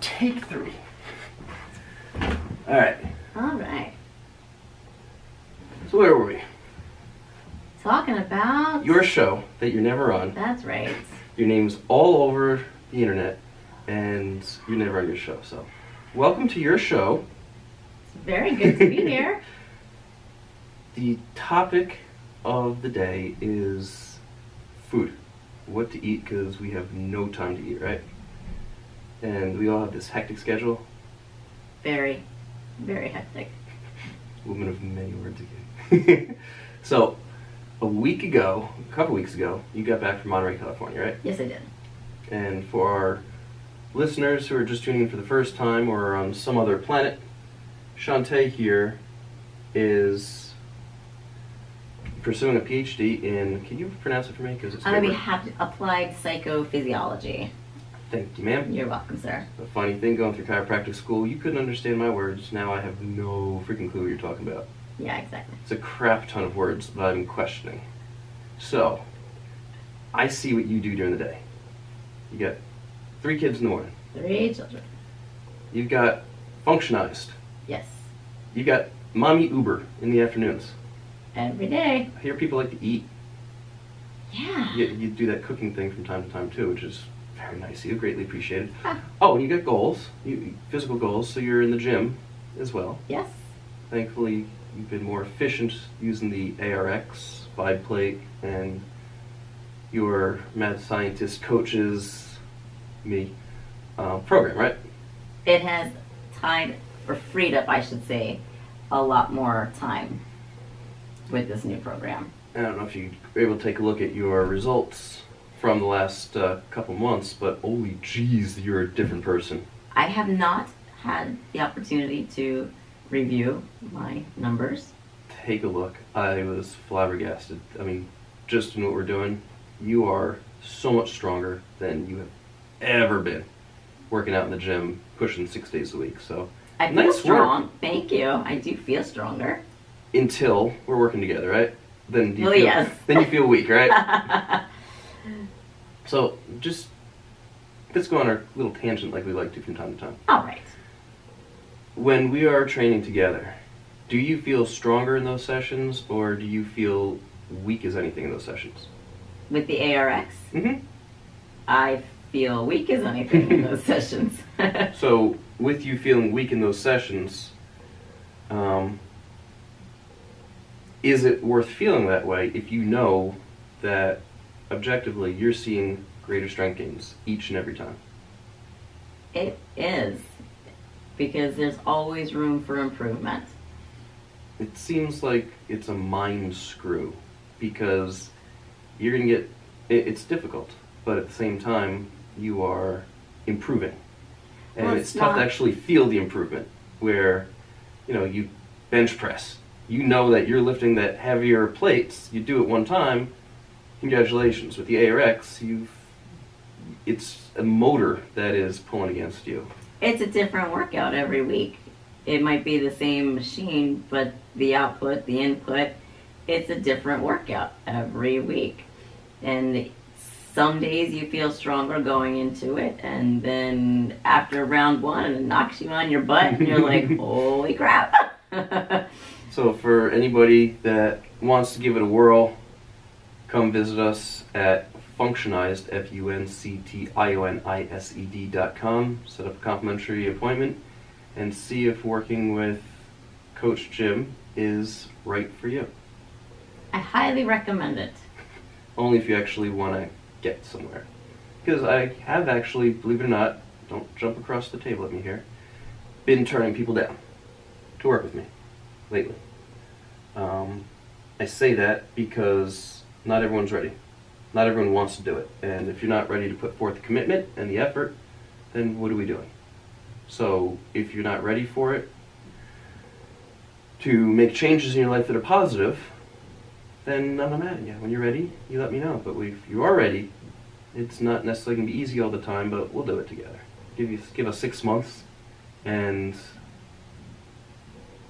Take three. All right. All right. So where were we? Talking about. Your show that you're never on. That's right. Your name's all over the internet, and you're never on your show. So, welcome to your show. It's very good to be here. The topic of the day is food. What to eat because we have no time to eat, right? And we all have this hectic schedule. Very, very hectic. Woman of many words again. so, a week ago, a couple weeks ago, you got back from Monterey, California, right? Yes, I did. And for our listeners who are just tuning in for the first time or on some other planet, Chantea here is pursuing a PhD in. Can you pronounce it for me? Because it's. I'm gonna be happy. Applied psychophysiology. Thank you, ma'am. You're welcome, sir. The funny thing, going through chiropractic school, you couldn't understand my words. Now I have no freaking clue what you're talking about. Yeah, exactly. It's a crap ton of words that I'm questioning. So, I see what you do during the day. You got three kids in the morning. Three children. You've got functionised. Yes. You've got mommy Uber in the afternoons. Every day. I hear people like to eat. Yeah. You, you do that cooking thing from time to time too, which is very nice. You greatly appreciated. Ah. Oh, and you got goals, you, physical goals. So you're in the gym as well. Yes. Thankfully, you've been more efficient using the ARX, vibe plate, and your mad scientist coaches, me, uh, program, right? It has tied or freed up, I should say, a lot more time with this new program. I don't know if you were able to take a look at your results from the last uh, couple months, but holy jeez, you're a different person. I have not had the opportunity to review my numbers. Take a look. I was flabbergasted. I mean, just in what we're doing, you are so much stronger than you have ever been working out in the gym, pushing six days a week. So I feel Nice work. strong. Thank you. I do feel stronger. until we're working together, right? Then you Well, feel, yes. then you feel weak, right? so just let's go on our little tangent like we like to from time to time. All right. When we are training together, do you feel stronger in those sessions, or do you feel weak as anything in those sessions? With the ARX, Mm-hmm. I feel weak as anything in those sessions. So, with you feeling weak in those sessions, um, is it worth feeling that way if you know that objectively you're seeing greater strength gains each and every time? it is. Because there's always room for improvement. It seems like it's a mind screw because you're going to get it, it's difficult, but at the same time, you are improving. And Well, it's, it's tough to actually feel the improvement where, you know, you bench press. You know that you're lifting that heavier plates. You do it one time, congratulations. With the ARX, you've it's a motor that is pulling against you. It's a different workout every week. It might be the same machine, but the output, the input, it's a different workout every week. And some days you feel stronger going into it, and then after round one, it knocks you on your butt, and you're like, holy crap. So for anybody that wants to give it a whirl, come visit us at Functionised, F-U-N-C-T-I-O-N-I-S-E-D dot com. Set up a complimentary appointment and see if working with Coach Jim is right for you. I highly recommend it. Only if you actually want to get somewhere. Because I have actually, believe it or not, don't jump across the table at me here, been turning people down to work with me lately. Um, I say that because not everyone's ready. Not everyone wants to do it. And if you're not ready to put forth the commitment and the effort, then what are we doing? So if you're not ready for it, to make changes in your life that are positive, then I'm not mad at you. When you're ready, you let me know. But if you are ready, it's not necessarily going to be easy all the time, but we'll do it together. Give you give us six months, and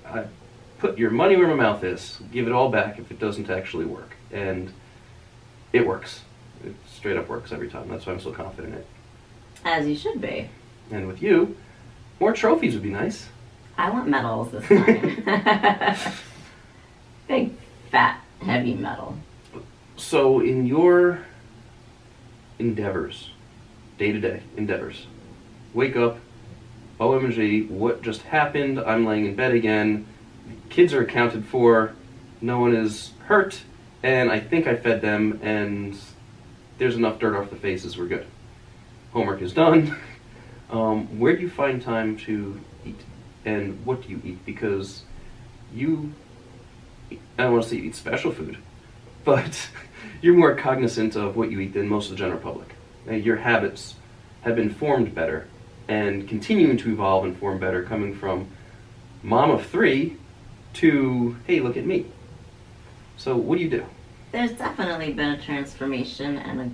I put your money where my mouth is. Give it all back if it doesn't actually work, and it works. It straight up works every time. That's why I'm so confident in it. As you should be. And with you, more trophies would be nice. I want medals this time. Big, fat, heavy medal. So, in your endeavors, day to day endeavors, wake up, OMG, what just happened? I'm laying in bed again. Kids are accounted for. No one is hurt. And I think I fed them, and there's enough dirt off the faces. We're good. Homework is done. Um, where do you find time to eat? And what do you eat? Because you, I don't want to say you eat special food, but you're more cognizant of what you eat than most of the general public. Uh, Your habits have been formed better and continuing to evolve and form better, coming from mom of three to, hey, look at me. So, what do you do? There's definitely been a transformation and a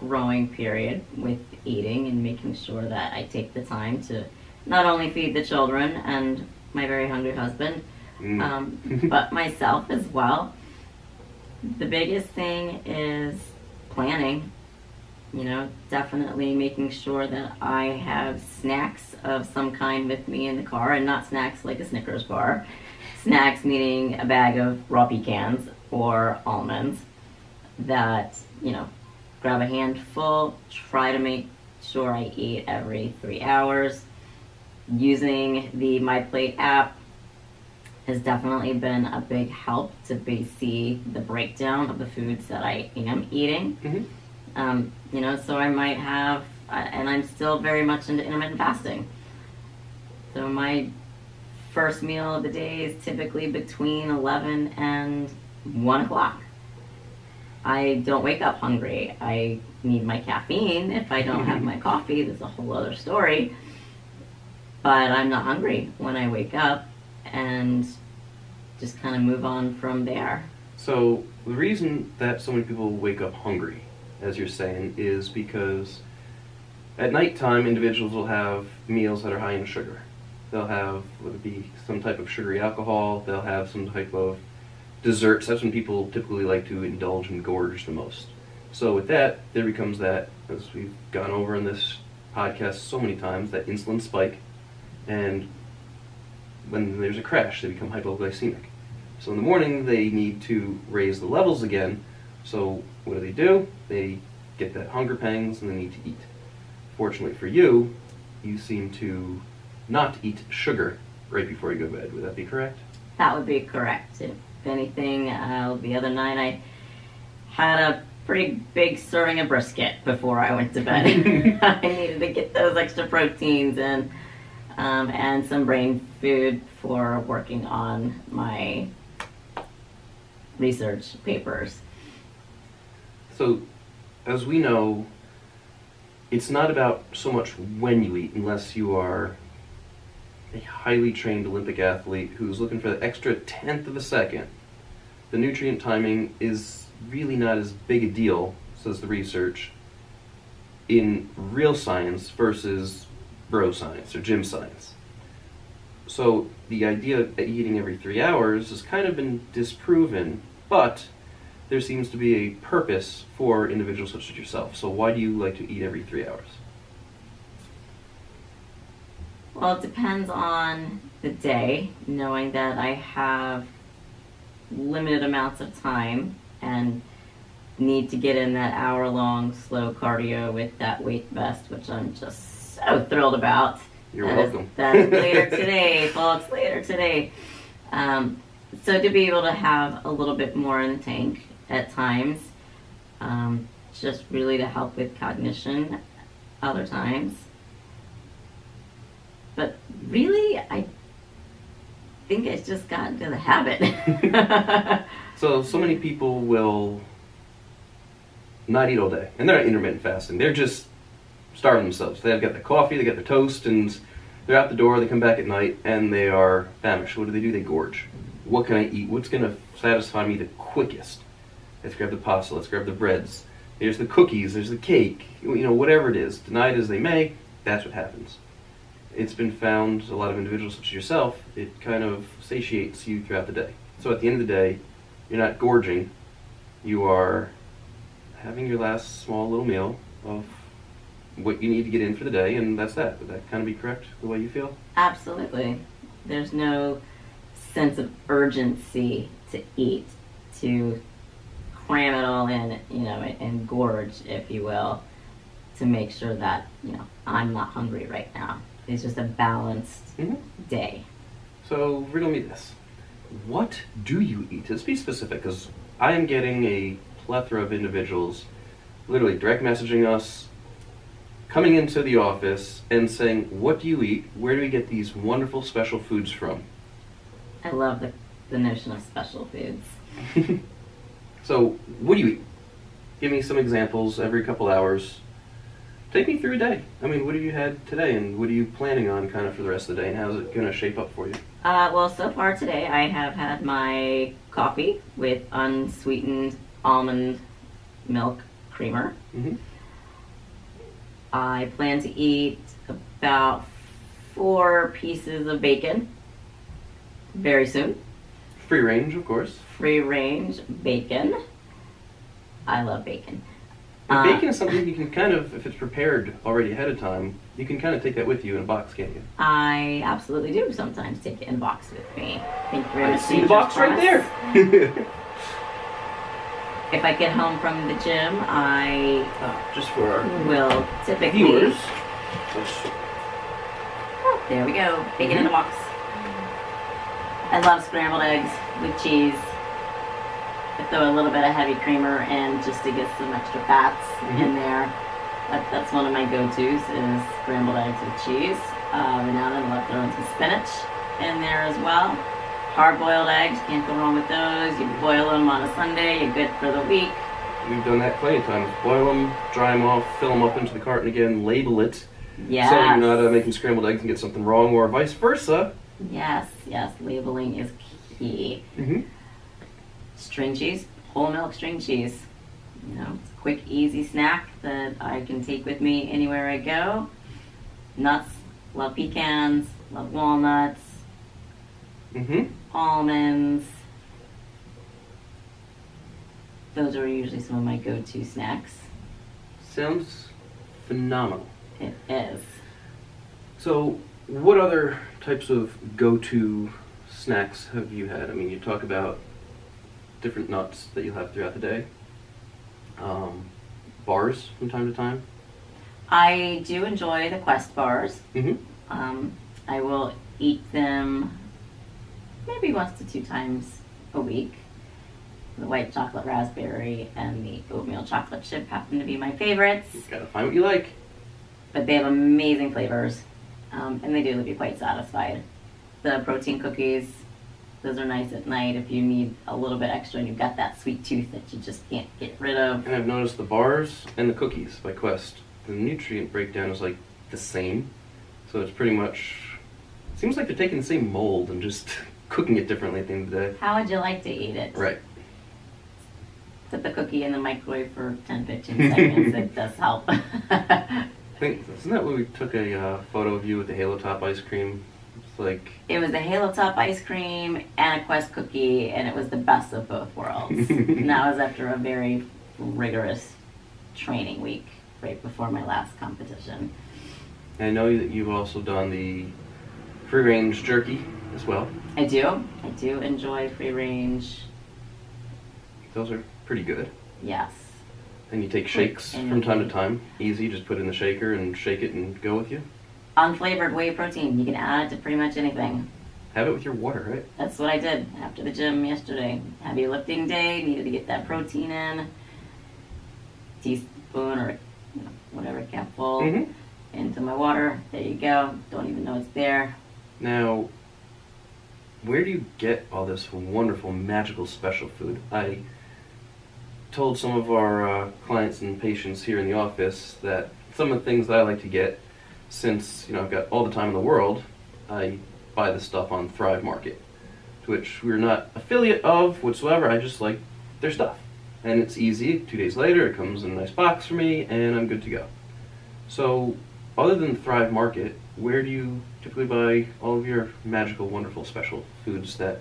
growing period with eating and making sure that I take the time to not only feed the children and my very hungry husband, Mm. um, but myself as well. The biggest thing is planning. You know, definitely making sure that I have snacks of some kind with me in the car and not snacks like a Snickers bar. Snacks meaning a bag of raw pecans or almonds that, you know, grab a handful, try to make sure I eat every three hours. Using the My Plate app has definitely been a big help to be, see the breakdown of the foods that I am eating. Mhm. Um, you know, so I might have, uh, and I'm still very much into intermittent fasting. So my first meal of the day is typically between 11 and 1 o'clock. I don't wake up hungry. I need my caffeine. If I don't have my coffee, there's a whole other story. But I'm not hungry when I wake up and just kind of move on from there. So, the reason that so many people wake up hungry, as you're saying, is because at nighttime, individuals will have meals that are high in sugar. They'll have, would be some type of sugary alcohol, they'll have some type of desserts. That's when people typically like to indulge and gorge the most. So, with that, there becomes that, as we've gone over in this podcast so many times, that insulin spike. And when there's a crash, they become hypoglycemic. So in the morning, they need to raise the levels again. So what do they do? They get that hunger pangs and they need to eat. Fortunately for you, you seem to not eat sugar right before you go to bed. Would that be correct? That would be correct. If anything, uh, the other night I had a pretty big serving of brisket before I went to bed. I needed to get those extra proteins and um, and some brain food for working on my research papers. So, as we know, it's not about so much when you eat, unless you are a highly trained Olympic athlete who's looking for the extra tenth of a second. The nutrient timing is really not as big a deal, says the research, in real science versus bro science or gym science. So the idea of eating every three hours has kind of been disproven, but there seems to be a purpose for individuals such as yourself. So why do you like to eat every three hours? Well, it depends on the day, knowing that I have limited amounts of time and need to get in that hour long slow cardio with that weight vest, which I'm just so thrilled about. You're That is- welcome. that is later today, folks, later today. Um, so to be able to have a little bit more in the tank at times, um, just really to help with cognition other times. But really, I think it's just gotten to the habit. So so many people will not eat all day, and they're not intermittent fasting. They're just starving themselves. They've got the coffee, they got the toast, and they're out the door. They come back at night, and they are famished. What do they do? They gorge. What can I eat? What's going to satisfy me the quickest? Let's grab the pasta. Let's grab the breads. There's the cookies. There's the cake. You know, whatever it is. Deny it as they may, that's what happens. It's been found, a lot of individuals such as yourself, it kind of satiates you throughout the day. So at the end of the day, you're not gorging. You are having your last small little meal of what you need to get in for the day, and that's that. Would that kind of be correct, the way you feel? Absolutely. There's no sense of urgency to eat, to cram it all in, you know, and gorge, if you will, to make sure that, you know, I'm not hungry right now. It's just a balanced Mhm. day. So riddle me this: What do you eat? Let's be specific, because I am getting a plethora of individuals, literally direct messaging us, coming into the office and saying, "What do you eat? Where do we get these wonderful special foods from?" I love the, the notion of special foods. so, what do you eat? Give me some examples every couple hours. Take me through a day. I mean, what have you had today, and what are you planning on kind of for the rest of the day, and how's it going to shape up for you? Uh, well, so far today I have had my coffee with unsweetened almond milk creamer. hmm I plan to eat about four pieces of bacon very soon. Free range, of course. Free range bacon. I love bacon. Uh, bacon is something you can kind of, if it's prepared already ahead of time, you can kind of take that with you in a box, can't you? I absolutely do sometimes take it in a box with me. Thank you very I see the box right there. If I get home from the gym, I Ah, just for our will typically. viewers. let's- There we go. Bacon in a box. I love scrambled eggs with cheese. I throw a little bit of heavy creamer in just to get some extra fats in there. That, that's one of my go-tos is scrambled eggs with cheese. Uh, every now and I love throwing some spinach in there as well. Hard-boiled eggs, can't go wrong with those. You boil them on a Sunday, you're good for the week. We've done that plenty of times. Boil them, dry them off, fill them up into the carton again, label it, Yes. so you're not uh, making scrambled eggs and get something wrong, or vice versa. Yes, yes, labeling is key. Mm-hmm. String cheese, whole milk string cheese. You know, it's a quick, easy snack that I can take with me anywhere I go. Nuts, love pecans, love walnuts, Mm-hmm. almonds. Those are usually some of my go-to snacks. Sounds phenomenal. It is. So, what other types of go-to snacks have you had? I mean, you talk about different nuts that you'll have throughout the day. Um, bars from time to time. I do enjoy the Quest bars. Mm-hmm. Um, I will eat them maybe once to two times a week. The white chocolate raspberry and the oatmeal chocolate chip happen to be my favorites, Gotta find what you like. but they have amazing flavors, um, and they do leave you quite satisfied. The protein cookies, those are nice at night if you need a little bit extra and you've got that sweet tooth that you just can't get rid of. And I've noticed the bars and the cookies by Quest. The nutrient breakdown is like the same, so it's pretty much seems like they're taking the same mold and just cooking it differently at the end of the day. How would you like to eat it? Right. Put the cookie in the microwave for 10 15 seconds. it does help. I think isn't that when we took a uh, photo of you with the Halo Top ice cream? It's like It was a Halo Top ice cream and a Quest cookie, and it was the best of both worlds. and that was after a very rigorous training week right before my last competition. I know that you've also done the free range jerky as well. I do. I do enjoy free range. Those are pretty good. Yes. And you take shakes And from time to time. Easy, just put in the shaker and shake it and go with you. Unflavored whey protein. You can add it to pretty much anything. Have it with your water, right? That's what I did after the gym yesterday. Heavy lifting day, needed to get that protein in. Teaspoon or you know, whatever cupful Mm-hmm. into my water. There you go. Don't even know it's there. Now, where do you get all this wonderful, magical, special food? I told some of our uh, clients and patients here in the office that some of the things that I like to get, since you know I've got all the time in the world, I buy the stuff on Thrive Market, which we're not affiliate of whatsoever. I just like their stuff, and it's easy. Two days later, it comes in a nice box for me, and I'm good to go. So, other than Thrive Market, where do you typically buy all of your magical, wonderful, special foods that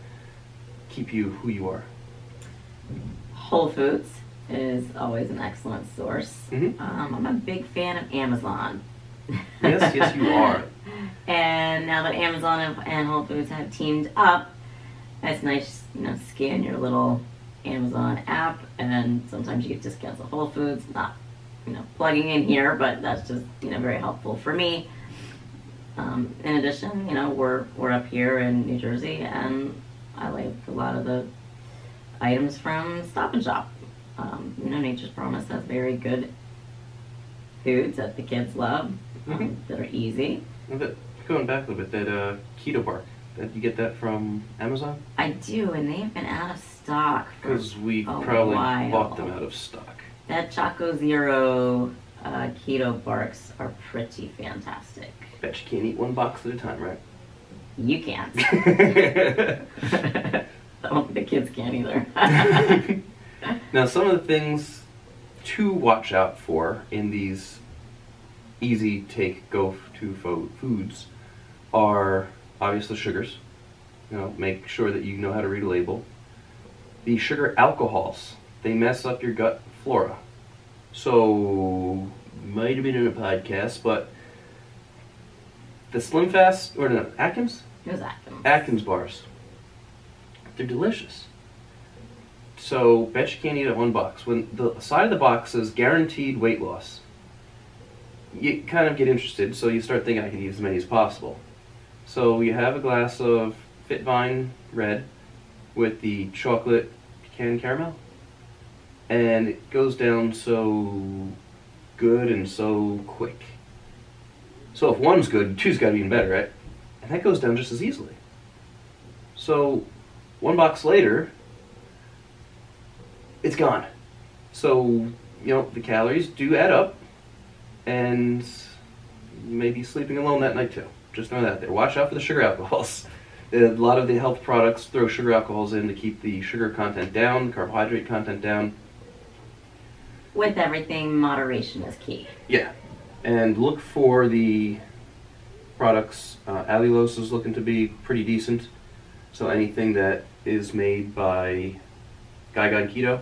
keep you who you are? Whole Foods. is always an excellent source. Mhm. Um, I'm a big fan of Amazon. Yes, yes, you are. and now that Amazon and- Whole Foods have teamed up, it's nice, you know, scan your little Amazon app, and sometimes you get discounts at Whole Foods. Not, you know, plugging in here, but that's just you know very helpful for me. Um, in addition, you know, we're we're up here in New Jersey, and I like a lot of the items from Stop and Shop. Um, you know, Nature's Promise has very good foods that the kids love, Mhm. that are easy. But going back a little bit, that uh, keto bark, that you get that from Amazon? I do, and they have been out of stock for Because we probably while. bought them out of stock. that Choco Zero uh, keto barks are pretty fantastic. Bet you can't eat one box at a time, right? You can't. oh, the kids can't either. now, some of the things to watch out for in these easy take go to fo- foods are obviously sugars. You know, make sure that you know how to read a label. The sugar alcohols they mess up your gut flora. So might have been in a podcast, but the Slim Fast or no Atkins Who's Atkins? Atkins bars. They're delicious. So bet you can't eat at one box. When the side of the box says guaranteed weight loss, you kind of get interested, so you start thinking I can eat as many as possible. So you have a glass of Fitvine Red with the chocolate pecan caramel, and it goes down so good and so quick. So if one's good, two's got to be even better, right? And that goes down just as easily. So one box later, it's gone. So, you know, the calories do add up, and you may be sleeping alone that night too. Just know that there. Watch out for the sugar alcohols. A lot of the health products throw sugar alcohols in to keep the sugar content down, carbohydrate content down. With everything, moderation is key. Yeah, and look for the products. Uh, allulose is looking to be pretty decent. So anything that is made by Guy Gun Keto,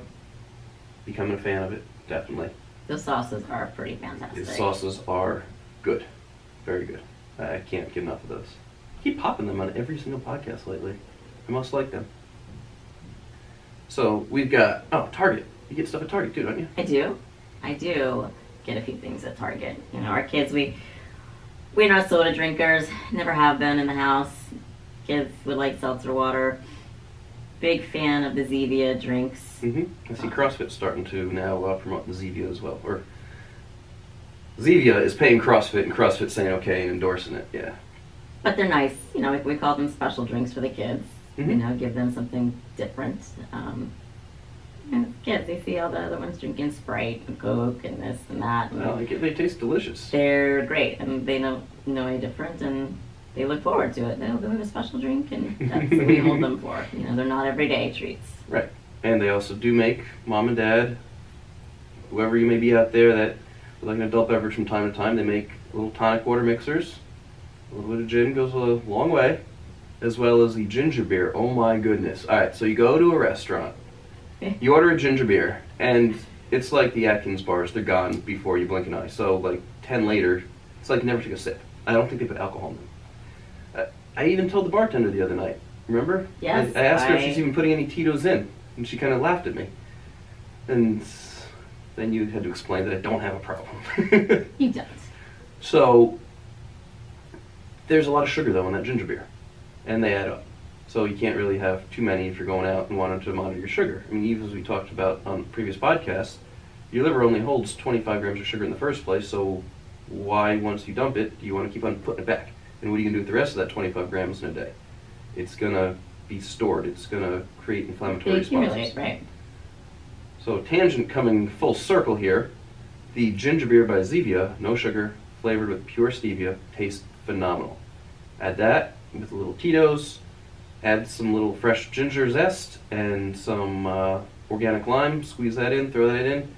becoming a fan of it, definitely. The sauces are pretty fantastic. The sauces are good, very good. I can't get enough of those. I keep popping them on every single podcast lately. I must like them. So we've got oh Target. You get stuff at Target too, don't you? I do. I do get a few things at Target. You know, our kids, we we're not soda drinkers. Never have been in the house. Kids would like seltzer water. Big fan of the Zevia drinks. hmm I see CrossFit starting to now uh, promote the Zevia as well. Or Zevia is paying CrossFit and CrossFit saying okay and endorsing it. Yeah. But they're nice. You know, we, we call them special drinks for the kids. You Mhm. know, give them something different. Um, and kids, they see all the other ones drinking Sprite and Coke and this and that. And like it. They taste delicious. they're great and they don't know any different and they look forward to it. They'll go in a special drink and that's what we hold them for. You know, they're not everyday treats. Right. And they also do make mom and dad, whoever you may be out there that would like an adult beverage from time to time, they make little tonic water mixers. A little bit of gin goes a long way, as well as the ginger beer. Oh my goodness. All right, so you go to a restaurant, you order a ginger beer, and it's like the Atkins bars, they're gone before you blink an eye. So, like 10 later, it's like never took a sip. I don't think they put alcohol in them. I even told the bartender the other night, remember? Yes, I, I asked her if I- she's even putting any Tito's in, and she kind of laughed at me. And then you had to explain that I don't have a problem. You don't. so, there's a lot of sugar though in that ginger beer, and they add up. So you can't really have too many if you're going out and wanting to monitor your sugar. I mean, even as we talked about on previous podcasts, your liver only holds 25 grams of sugar in the first place. So why, once you dump it, do you want to keep on putting it back? And what are you gonna do with the rest of that 25 grams in a day? It's gonna be stored. It's gonna create inflammatory responses. right? So tangent coming full circle here, the ginger beer by Zevia, no sugar, flavored with pure stevia, tastes phenomenal. Add that with a little Tito's, add some little fresh ginger zest and some uh, organic lime. Squeeze that in, throw that in.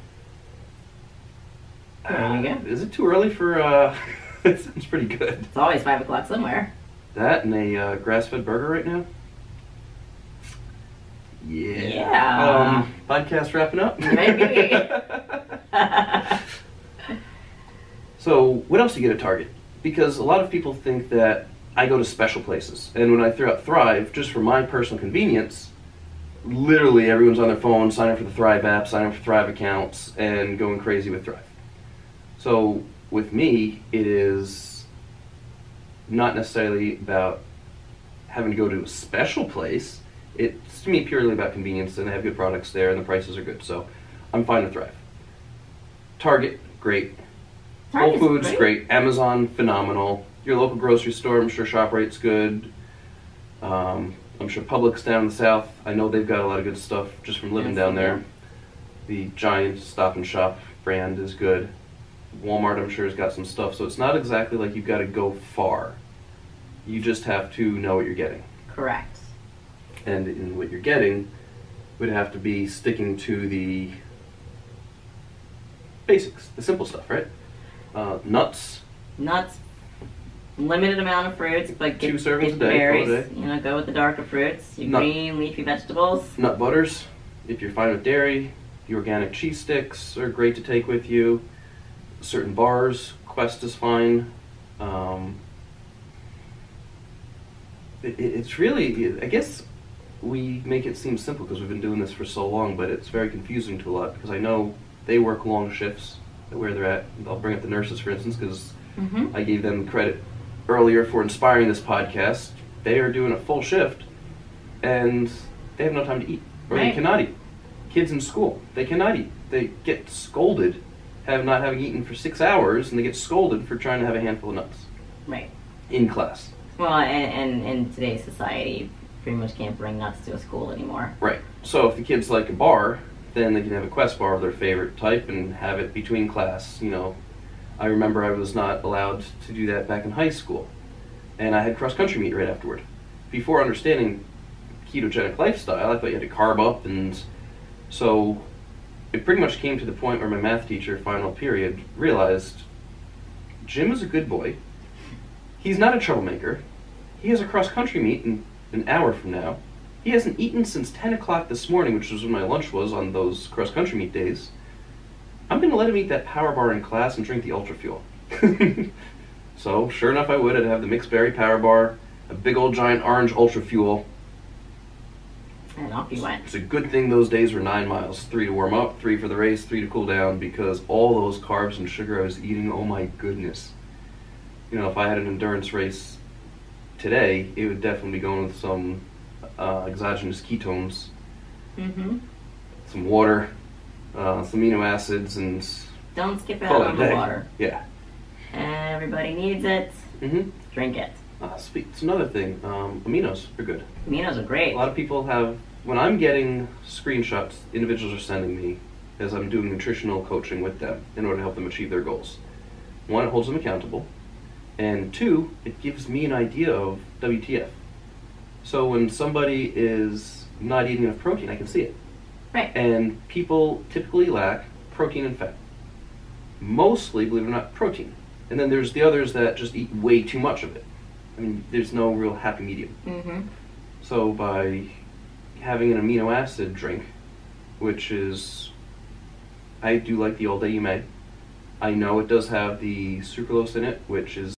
There you go. Ah, Is it too early for? Uh, it sounds pretty good. It's always five o'clock somewhere. That and a uh, grass-fed burger right now. Yeah. Yeah. Um, podcast wrapping up. Maybe. so, what else do you get at Target? Because a lot of people think that I go to special places, and when I throw out Thrive, just for my personal convenience, literally everyone's on their phone, signing up for the Thrive app, signing up for Thrive accounts, and going crazy with Thrive. So, with me, it is not necessarily about having to go to a special place. It's to me purely about convenience, and they have good products there, and the prices are good. So, I'm fine with Thrive. Target, great. Target's Whole Foods, great. Amazon, phenomenal. Your local grocery store, I'm sure ShopRite's good. Um, I'm sure Publix down in the south, I know they've got a lot of good stuff just from living Yes, down there. The Giant Stop and Shop brand is good. Walmart, I'm sure, has got some stuff. So it's not exactly like you've got to go far. You just have to know what you're getting. Correct. And in what you're getting would have to be sticking to the basics, the simple stuff, right? Uh, nuts, Nuts. Limited amount of fruits, but get, Two servings a day, berries. a day. You know, go with the darker fruits. Your Nut. green leafy vegetables. nut butters. If you're fine with dairy, the organic cheese sticks are great to take with you. Certain bars, Quest is fine. Um, it, it- it's really, I guess we make it seem simple because we've been doing this for so long, but it's very confusing to a lot because I know they work long shifts where they're at. I'll bring up the nurses, for instance, because Mm-hmm. I gave them credit earlier for inspiring this podcast. They are doing a full shift, and they have no time to eat, or they cannot eat. Kids in school, they cannot eat. They get scolded, have not having eaten for six hours, and they get scolded for trying to have a handful of nuts Right. in class. Well, and, and in today's society, pretty much can't bring nuts to a school anymore. Right. So if the kids like a bar, then they can have a Quest bar of their favorite type and have it between class. You know, I remember I was not allowed to do that back in high school, and I had cross country meet right afterward. Before understanding ketogenic lifestyle, I thought you had to carb up, and so it pretty much came to the point where my math teacher, final period, realized Jim is a good boy. He's not a troublemaker. He has a cross country meet in an hour from now. He hasn't eaten since 10 o'clock this morning, which was when my lunch was on those cross country meet days. I'm going to let him eat that power bar in class and drink the Ultra Fuel. so, sure enough, I would. I'd have the mixed berry power bar, a big old giant orange Ultra Fuel. And off you went. It's a good thing those days were nine miles three to warm up, three for the race, three to cool down because all those carbs and sugar I was eating, oh my goodness. You know, if I had an endurance race today, it would definitely be going with some uh, exogenous ketones Mm-hmm. some water, uh, some amino acids, and Don't skip out on the water. Yeah. Everybody needs it. Mm-hmm. Drink it. Uh, speak, it's another thing. Um, aminos are good. Aminos are great. A lot of people have. When I'm getting screenshots, individuals are sending me as I'm doing nutritional coaching with them in order to help them achieve their goals. One, it holds them accountable, and two, it gives me an idea of WTF. So when somebody is not eating enough protein, I can see it. Right. And people typically lack protein and fat. Mostly, believe it or not, protein. And then there's the others that just eat way too much of it. I mean, there's no real happy medium. Mm-hmm. So by having an amino acid drink, which is, I do like the All Day You May. I know it does have the sucralose in it, which is